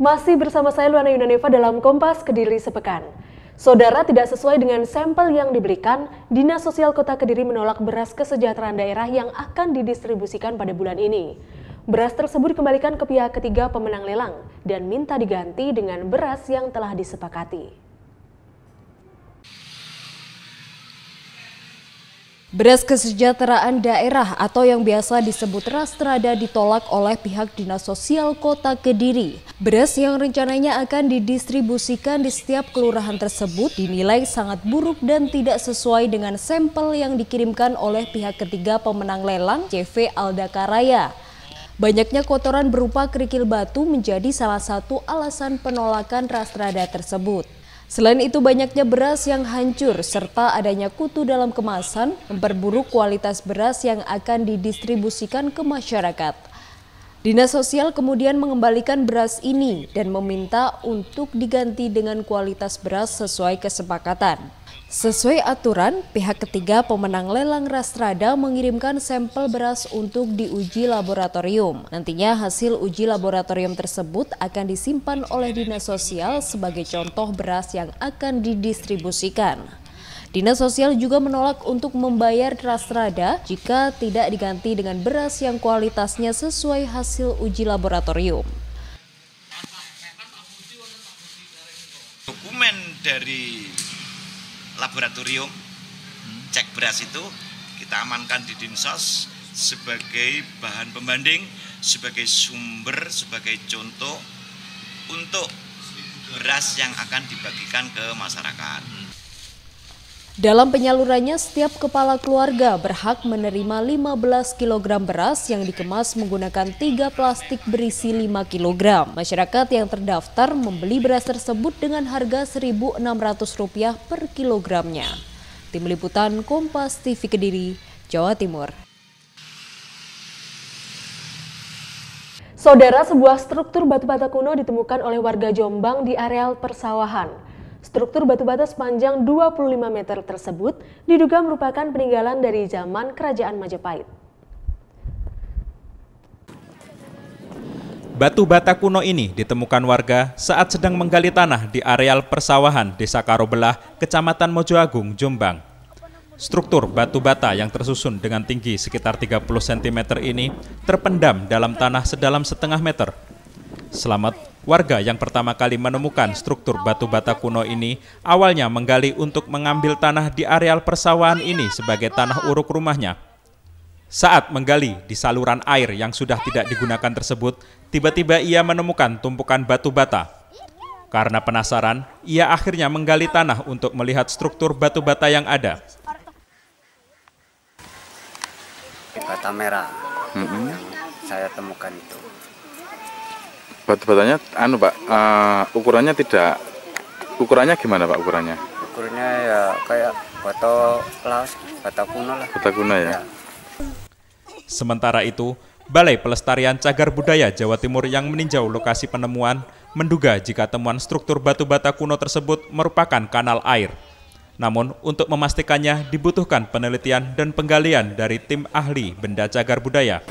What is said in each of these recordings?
Masih bersama saya Luana Yunaneva dalam Kompas Kediri Sepekan. Saudara tidak sesuai dengan sampel yang diberikan, Dinas Sosial Kota Kediri menolak beras kesejahteraan daerah yang akan didistribusikan pada bulan ini. Beras tersebut dikembalikan ke pihak ketiga pemenang lelang dan minta diganti dengan beras yang telah disepakati. Beras kesejahteraan daerah atau yang biasa disebut Rastrada ditolak oleh pihak Dinas Sosial Kota Kediri. Beras yang rencananya akan didistribusikan di setiap kelurahan tersebut dinilai sangat buruk dan tidak sesuai dengan sampel yang dikirimkan oleh pihak ketiga pemenang lelang CV Aldakaraya. Banyaknya kotoran berupa kerikil batu menjadi salah satu alasan penolakan Rastrada tersebut. Selain itu banyaknya beras yang hancur serta adanya kutu dalam kemasan memperburuk kualitas beras yang akan didistribusikan ke masyarakat. Dinas Sosial kemudian mengembalikan beras ini dan meminta untuk diganti dengan kualitas beras sesuai kesepakatan. Sesuai aturan, pihak ketiga pemenang lelang Rastrada mengirimkan sampel beras untuk diuji laboratorium. Nantinya hasil uji laboratorium tersebut akan disimpan oleh Dinas Sosial sebagai contoh beras yang akan didistribusikan. Dinas Sosial juga menolak untuk membayar Rastrada jika tidak diganti dengan beras yang kualitasnya sesuai hasil uji laboratorium. Dokumen dari laboratorium cek beras itu kita amankan di dinsos sebagai bahan pembanding, sebagai sumber, sebagai contoh untuk beras yang akan dibagikan ke masyarakat. Dalam penyalurannya, setiap kepala keluarga berhak menerima 15 kg beras yang dikemas menggunakan tiga plastik berisi 5 kg. Masyarakat yang terdaftar membeli beras tersebut dengan harga Rp1.600 per kilogramnya. Tim Liputan Kompas TV Kediri, Jawa Timur. Saudara, sebuah struktur batu bata kuno ditemukan oleh warga Jombang di areal persawahan. Struktur batu bata sepanjang 25 meter tersebut diduga merupakan peninggalan dari zaman Kerajaan Majapahit. Batu bata kuno ini ditemukan warga saat sedang menggali tanah di areal persawahan Desa Karobelah, Kecamatan Mojoagung, Jombang. Struktur batu bata yang tersusun dengan tinggi sekitar 30 cm ini terpendam dalam tanah sedalam setengah meter. Selamat Warga yang pertama kali menemukan struktur batu bata kuno ini awalnya menggali untuk mengambil tanah di areal persawahan ini sebagai tanah uruk rumahnya. Saat menggali di saluran air yang sudah tidak digunakan tersebut, tiba-tiba ia menemukan tumpukan batu bata. Karena penasaran, ia akhirnya menggali tanah untuk melihat struktur batu bata yang ada. Bata merah mm -hmm. yang saya temukan itu batu batanya anu pak uh, ukurannya tidak ukurannya gimana pak ukurannya ukurannya ya kayak batu laos batu kuno lah batu kuno ya. ya sementara itu Balai Pelestarian Cagar Budaya Jawa Timur yang meninjau lokasi penemuan menduga jika temuan struktur batu bata kuno tersebut merupakan kanal air. Namun, untuk memastikannya dibutuhkan penelitian dan penggalian dari tim ahli benda cagar budaya.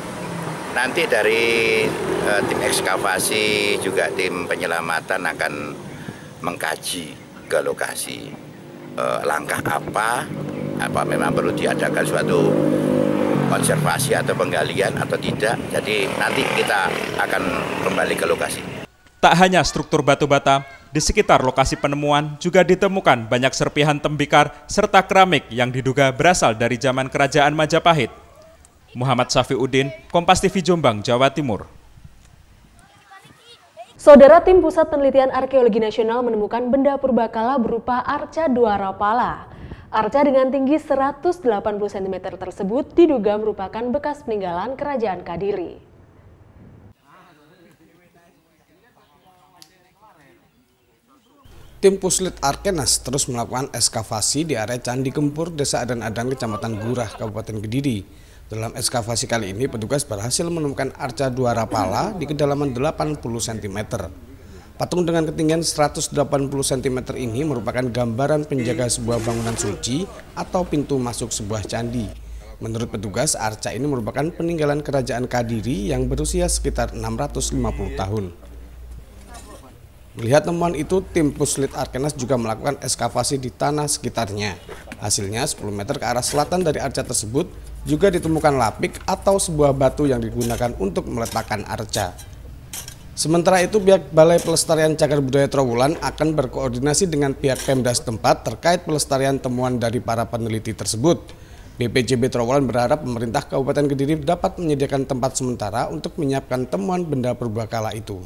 Nanti dari uh, tim ekskavasi juga tim penyelamatan akan mengkaji ke lokasi uh, langkah apa, apa memang perlu diadakan suatu konservasi atau penggalian atau tidak. Jadi nanti kita akan kembali ke lokasi. Tak hanya struktur batu bata, di sekitar lokasi penemuan juga ditemukan banyak serpihan tembikar serta keramik yang diduga berasal dari zaman kerajaan Majapahit. Muhammad Safiuddin, Kompas TV Jombang, Jawa Timur. Saudara tim Pusat Penelitian Arkeologi Nasional menemukan benda purbakala berupa arca dua rapala. Arca dengan tinggi 180 cm tersebut diduga merupakan bekas peninggalan Kerajaan Kadiri. Tim Puslit Arkenas terus melakukan eskavasi di area Candi Kempur, Desa Adan-Adan, Kecamatan Gurah, Kabupaten Kediri. Dalam ekskavasi kali ini, petugas berhasil menemukan arca dua rapala di kedalaman 80 cm. Patung dengan ketinggian 180 cm ini merupakan gambaran penjaga sebuah bangunan suci atau pintu masuk sebuah candi. Menurut petugas, arca ini merupakan peninggalan kerajaan Kadiri yang berusia sekitar 650 tahun. Melihat temuan itu, tim Puslit Arkenas juga melakukan ekskavasi di tanah sekitarnya. Hasilnya 10 meter ke arah selatan dari arca tersebut juga ditemukan lapik atau sebuah batu yang digunakan untuk meletakkan arca. Sementara itu pihak Balai Pelestarian Cagar Budaya Trowulan akan berkoordinasi dengan pihak Pemda setempat terkait pelestarian temuan dari para peneliti tersebut. BPJB Trowulan berharap pemerintah Kabupaten Kediri dapat menyediakan tempat sementara untuk menyiapkan temuan benda purbakala itu.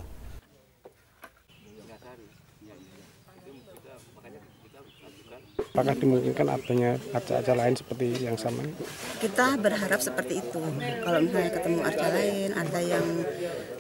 Apakah dimungkinkan adanya arca-arca lain seperti yang sama? Kita berharap seperti itu. Kalau misalnya ketemu arca lain, ada yang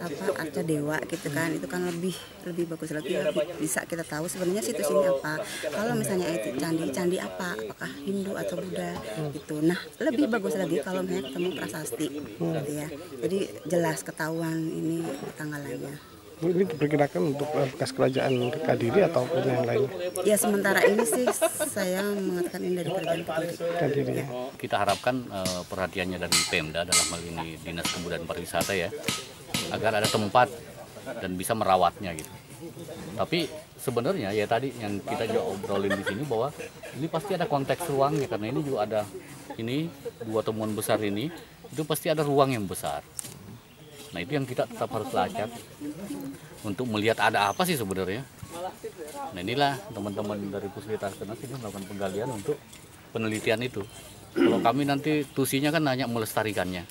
apa arca dewa gitu kan, itu kan lebih lebih bagus lagi bisa kita tahu sebenarnya situs ini apa. Kalau misalnya itu candi, candi apa? Apakah Hindu atau Buddha gitu. Nah, lebih bagus lagi kalau misalnya ketemu prasasti gitu ya. Jadi jelas ketahuan ini tanggalannya. Bu, ini diperkirakan untuk bekas kerajaan Kadiri atau yang lain? Ya sementara ini sih saya mengatakan ini dari kerajaan. Kadiri ya. Kita harapkan uh, perhatiannya dari Pemda dalam hal ini Dinas Kebudayaan Pariwisata ya, agar ada tempat dan bisa merawatnya gitu. Tapi sebenarnya ya tadi yang kita juga obrolin di sini bahwa ini pasti ada konteks ruangnya karena ini juga ada ini dua temuan besar ini itu pasti ada ruang yang besar. Nah itu yang kita tetap harus lacak untuk melihat ada apa sih sebenarnya. Nah inilah teman-teman dari Puslita Kenas ini melakukan penggalian untuk penelitian itu. Kalau kami nanti tusinya kan hanya melestarikannya.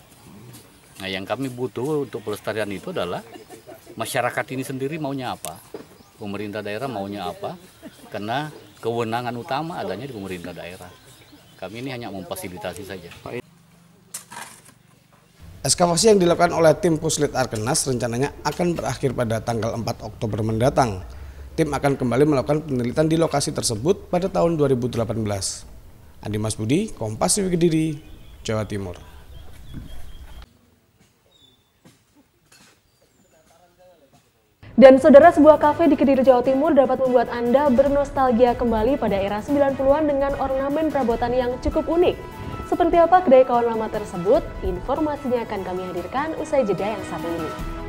Nah yang kami butuh untuk pelestarian itu adalah masyarakat ini sendiri maunya apa, pemerintah daerah maunya apa, karena kewenangan utama adanya di pemerintah daerah. Kami ini hanya memfasilitasi saja. Eskavasi yang dilakukan oleh tim Puslit Arkenas rencananya akan berakhir pada tanggal 4 Oktober mendatang. Tim akan kembali melakukan penelitian di lokasi tersebut pada tahun 2018. Andi Mas Budi, Kompas TV Kediri, Jawa Timur. Dan saudara sebuah kafe di Kediri Jawa Timur dapat membuat Anda bernostalgia kembali pada era 90-an dengan ornamen perabotan yang cukup unik. Seperti apa kedai kawan lama tersebut? Informasinya akan kami hadirkan usai jeda yang satu ini.